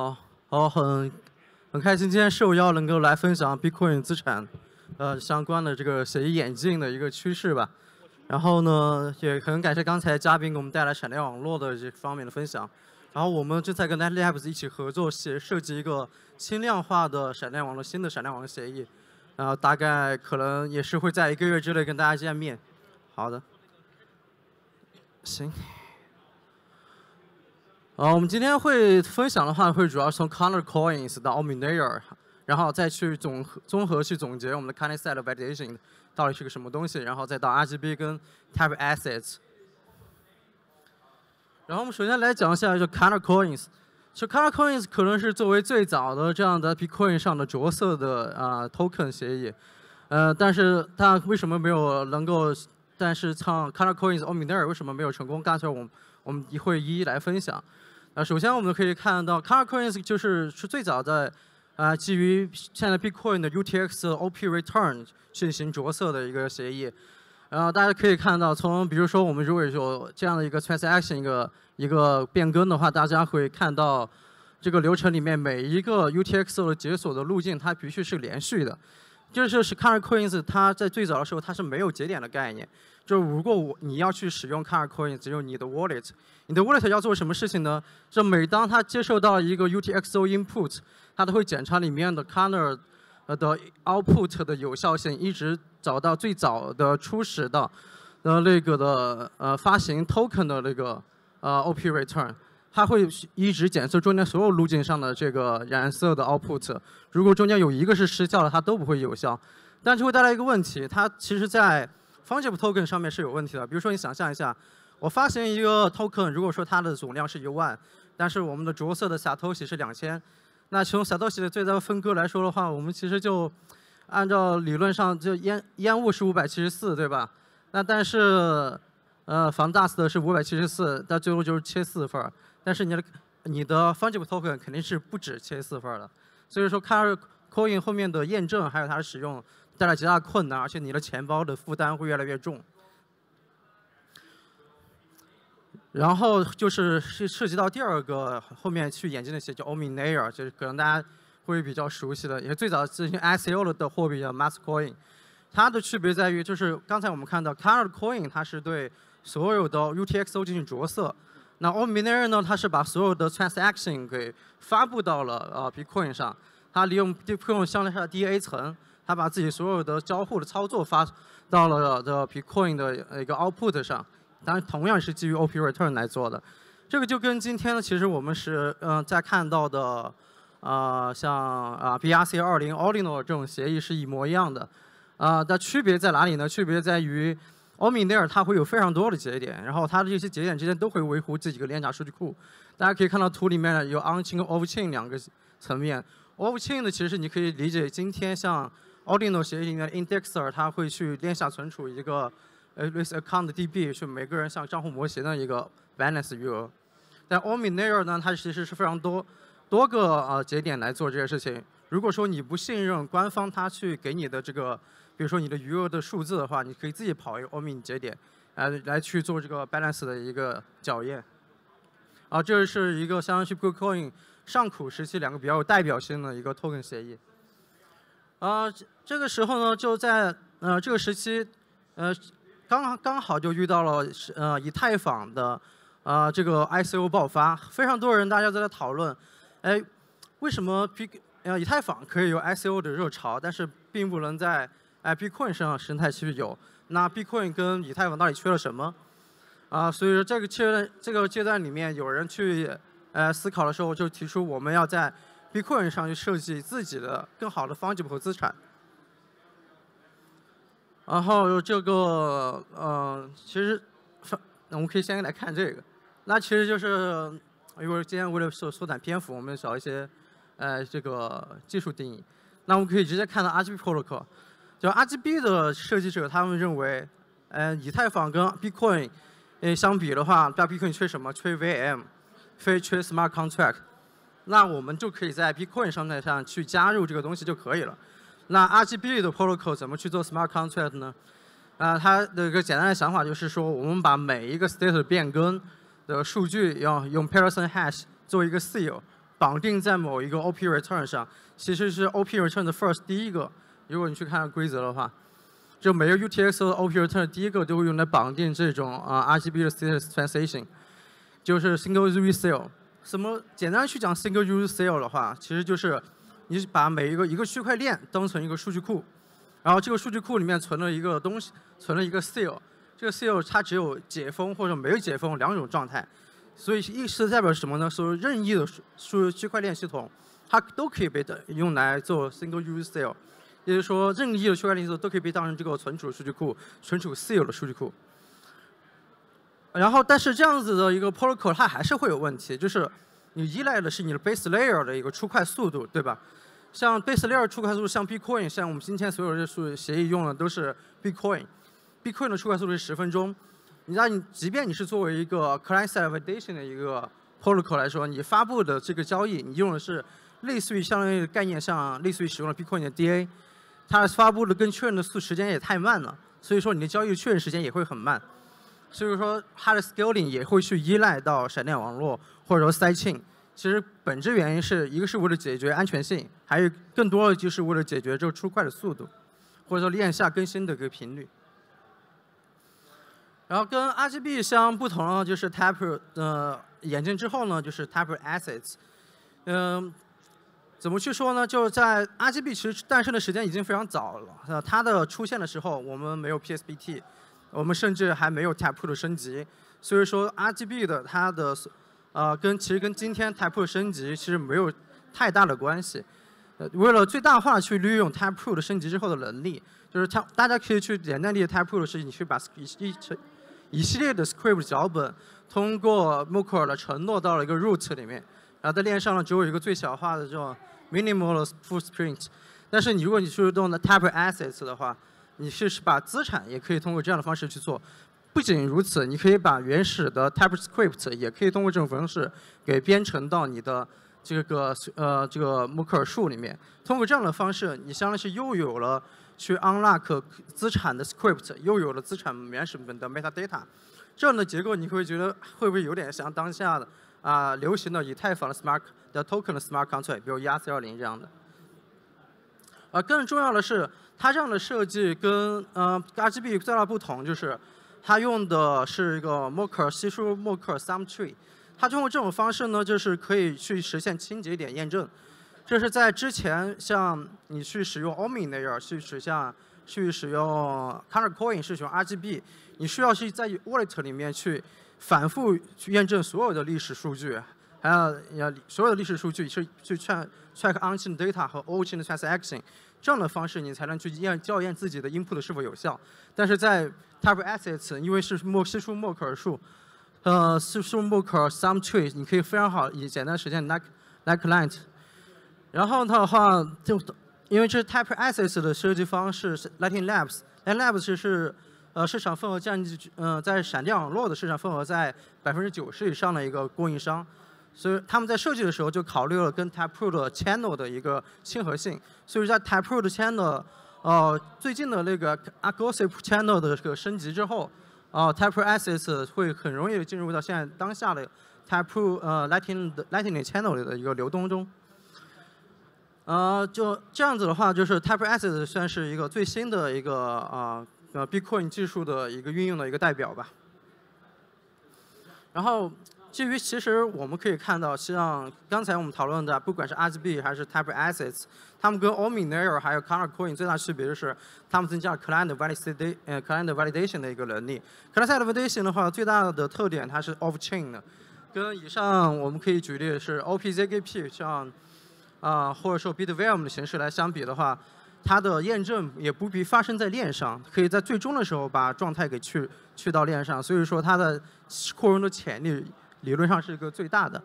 好，好，很很开心今天受邀能够来分享 Bitcoin 资产，呃相关的这个协议演进的一个趋势吧。然后呢，也很感谢刚才嘉宾给我们带来闪电网络的这方面的分享。然后我们正在跟 Net Labs 一起合作，写设计一个轻量化的闪电网络新的闪电网络协议。然后大概可能也是会在一个月之内跟大家见面。好的，行。呃，我们今天会分享的话，会主要从 Color Coins 到 Omnir，然后再去总综合去总结我们的 Candy Set Validation 到底是个什么东西，然后再到 RGB 跟 Type Assets。然后我们首先来讲一下就 Color Coins，就 Color Coins 可能是作为最早的这样的 Bitcoin 上的着色的啊 Token 协议，呃，但是它为什么没有能够，但是像 Color Coins Omnir 为什么没有成功？刚才我们我们会一一来分享。首先我们可以看到，CarCoins 就是是最早在啊基于现在 Bitcoin 的 UTX OP Return 进行着色的一个协议。然后大家可以看到，从比如说我们如果有这样的一个 transaction 一个一个变更的话，大家会看到这个流程里面每一个 UTXO 的解锁的路径它必须是连续的。就是是 Counter Coins 它在最早的时候它是没有节点的概念。就是如果我你要去使用 Car Coins，只有你的 Wallet。你的 Wallet 要做什么事情呢？就每当它接受到一个 UTXO input，它都会检查里面的 Counter 的 output 的有效性，一直找到最早的初始的呃那个的呃发行 token 的那个呃 OP return，它会一直检测中间所有路径上的这个染色的 output。如果中间有一个是失效的，它都不会有效。但是会带来一个问题，它其实在 fungible token 上面是有问题的。比如说你想象一下。我发行一个 token，如果说它的总量是一万，但是我们的着色的 satoshi 是两千，那从 satoshi 的最大分割来说的话，我们其实就按照理论上就烟烟雾是五百七十四，对吧？那但是呃防 dust 的是五百七十四，但最后就是切四份儿但是你的你的 fungible token 肯定是不止切四份的，所以说 car coin 后面的验证还有它的使用带来极大的困难，而且你的钱包的负担会越来越重。然后就是是涉及到第二个后面去演进的些叫 Omnier，就是可能大家会比较熟悉的，也是最早进行 ICO 的货币叫 Mass Coin。它的区别在于，就是刚才我们看到 Counter Coin 它是对所有的 UTXO 进行着色，那 Omnier 呢，它是把所有的 transaction 给发布到了呃 Bitcoin 上，它利用 Bitcoin 相对它的 DA 层，它把自己所有的交互的操作发到了的 Bitcoin 的一个 output 上。当然，同样是基于 OP Return 来做的，这个就跟今天呢，其实我们是嗯在看到的，呃，像啊 BRC 二零 Ordinal 这种协议是一模一样的，啊，的区别在哪里呢？区别在于 Omnier 它会有非常多的节点，然后它的这些节点之间都会维护自己的链家数据库。大家可以看到图里面有 On-chain 和 Off-chain 两个层面。Off-chain 的其实你可以理解，今天像 Ordinal 协议里面的 Indexer 它会去链下存储一个。呃，with account DB 是每个人像账户模型的一个 balance 余额，但 Omnier 呢，它其实是非常多多个呃节点来做这些事情。如果说你不信任官方他去给你的这个，比如说你的余额的数字的话，你可以自己跑一个 Omn 节点，来来去做这个 balance 的一个校验。啊，这是一个相当于 Bitcoin 上苦时期两个比较有代表性的一个 token 协议。啊，这个时候呢，就在呃这个时期，呃。刚刚好就遇到了呃以太坊的啊这个 ICO 爆发，非常多人大家都在讨论，哎，为什么 B 呃以太坊可以有 ICO 的热潮，但是并不能在哎 Bitcoin 上生态其实有？那 Bitcoin 跟以太坊到底缺了什么？啊，所以说这个阶段这个阶段里面有人去呃思考的时候，就提出我们要在 Bitcoin 上去设计自己的更好的方剂和资产。然后这个呃，其实，那我们可以先来看这个，那其实就是，因为今天为了缩缩短篇幅，我们找一些呃这个技术定义。那我们可以直接看到 RGB protocol，就 RGB 的设计者他们认为，呃，以太坊跟 Bitcoin 呃相比的话，那 Bitcoin 缺什么？缺 VM，非缺 Smart Contract。那我们就可以在 Bitcoin 上面上去加入这个东西就可以了。那 RGB 的 protocol 怎么去做 smart contract 呢？啊，它的一个简单的想法就是说，我们把每一个 state 变更的数据要用 Parson hash 做一个 seal，绑定在某一个 OP return 上，其实是 OP return 的 first 第一个。如果你去看规则的话，就每个 UTXO 的 OP return 第一个都会用来绑定这种啊 RGB 的 status transition，就是 single use cell。什么简单去讲 single use cell 的话，其实就是你把每一个一个区块链当成一个数据库，然后这个数据库里面存了一个东西，存了一个 s e l l。这个 s e l l 它只有解封或者没有解封两种状态，所以意思代表什么呢？说任意的数数区块链系统，它都可以被用来做 single use cell。也就是说，任意的区块链系统都可以被当成这个存储数据库、存储私有的数据库。然后，但是这样子的一个 protocol 它还是会有问题，就是你依赖的是你的 base layer 的一个出块速度，对吧？像 base layer 出块速度，像 Bitcoin，像我们今天所有的数协议用的都是 Bitcoin，Bitcoin 的出块速度是十分钟。你让你即便你是作为一个 client side validation 的一个 protocol 来说，你发布的这个交易，你用的是类似于相当于概念上类似于使用了 Bitcoin 的 DA。它发布的跟确认的速时间也太慢了，所以说你的交易确认时间也会很慢，所以说它的 scaling 也会去依赖到闪电网络或者说 sidechain。其实本质原因是一个是为了解决安全性，还有更多的就是为了解决这个出块的速度，或者说链下更新的一个频率。然后跟 RGB 相不同呢，就是 Taproot 呃演进之后呢，就是 Taproot Assets，嗯。怎么去说呢？就是在 RGB 其实诞生的时间已经非常早了。呃，它的出现的时候，我们没有 PSBT，我们甚至还没有 Taproot 的升级。所以说 RGB 的它的呃跟其实跟今天 Taproot 升级其实没有太大的关系。呃，为了最大化去利用 Taproot 升级之后的能力，就是它大家可以去简单理解 Taproot 是你去把一一一系列的 script 脚本通过 m o k e r 的承诺到了一个 root 里面，然后在链上呢只有一个最小化的这种。minimal footprint，但是你如果你去用的 Type Assets 的话，你是把资产也可以通过这样的方式去做。不仅如此，你可以把原始的 TypeScript 也可以通过这种方式给编程到你的这个呃这个默克尔树里面。通过这样的方式，你相当于是又有了去 unlock 资产的 script，又有了资产原始本的 metadata。这样的结构，你会觉得会不会有点像当下的？啊，流行的以太坊的 smart 的 token 的 smart contract，比如 ERC 幺零这样的。啊，更重要的是，它这样的设计跟呃 RGB 最大不同就是，它用的是一个默克尔稀疏默克尔 sum tree。它通过这种方式呢，就是可以去实现清节点验证。这是在之前，像你去使用 Omi 那样去使像去使用 Countercoin 是使用 RGB，你需要去在 wallet 里面去。反复去验证所有的历史数据，还要要所有的历史数据是去 check check on-chain data 和 o chain transaction，这样的方式你才能去验校验自己的 input 是否有效。但是在 Taproot Assets，因为是默稀疏默克尔数，呃，稀疏默克尔 sum tree，你可以非常好以简单实现 like like client。然后的话，就因为这是 Taproot Assets 的设计方式是 lighting labs，lighting Labs 是。呃，市场份额占据，嗯，在闪电网络的市场份额在百分之九十以上的一个供应商，所以他们在设计的时候就考虑了跟 Taproot Channel 的一个亲和性，所以在 Taproot Channel，呃，最近的那个 Aggressive Channel 的这个升级之后，啊，Taproot Assets 会很容易进入到现在当下的 Taproot 呃 Lightning Lightning Channel 的一个流动中，呃，就这样子的话，就是 Taproot Assets 算是一个最新的一个。呃呃，Bitcoin 技术的一个运用的一个代表吧。然后，基于其实我们可以看到，像刚才我们讨论的，不管是 RGB 还是 Type Assets，它们跟 Omni-Layer 还有 Color Coin 最大区别就是，它们增加了 Client Validation 呃 Client Validation 的一个能力。Client Validation 的话，最大的特点它是 Off-Chain 的，跟以上我们可以举例是 OPZKP 像啊或者说 Bitvm 的形式来相比的话。它的验证也不必发生在链上，可以在最终的时候把状态给去去到链上，所以说它的扩容的潜力理论上是一个最大的。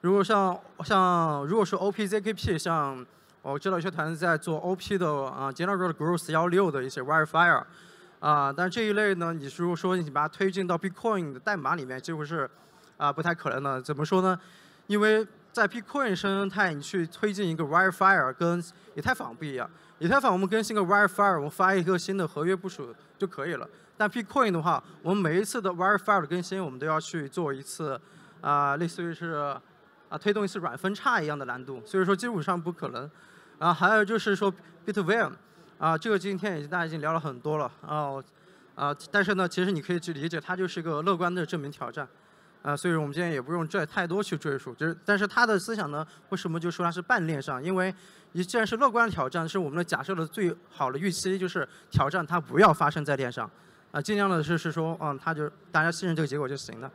如果像像如果说 OPZKP，像我知道有些团队在做 OP 的啊，General Growth 幺六的一些 Verifier，啊，但这一类呢，你如果说你把它推进到 Bitcoin 的代码里面，几乎是啊不太可能的。怎么说呢？因为在 Bitcoin 生态，你去推进一个 Verifier 跟以太坊不一样。以太坊我们更新个 Verifier，我们发一个新的合约部署就可以了。但 Bitcoin 的话，我们每一次的 Wi-Fi 的更新，我们都要去做一次，啊，类似于是，啊推动一次软分叉一样的难度，所以说基本上不可能。啊，还有就是说 Bitvam，啊，这个今天已经大家已经聊了很多了哦，啊，但是呢，其实你可以去理解它就是一个乐观的证明挑战，啊，所以我们今天也不用再太多去赘述，就是但是他的思想呢，为什么就说他是半链上？因为你既然是乐观的挑战，是我们的假设的最好的预期，就是挑战它不要发生在链上，啊，尽量的就是说，嗯，它就大家信任这个结果就行了。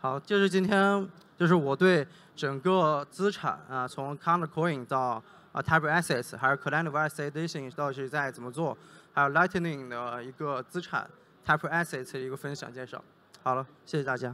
好，这是今天就是我对整个资产啊，从 Countercoin 到啊，Type Assets，还有 Collective Validation 到底在怎么做？还有 Lightning 的一个资产 Type Assets 的一个分享介绍。好了，谢谢大家。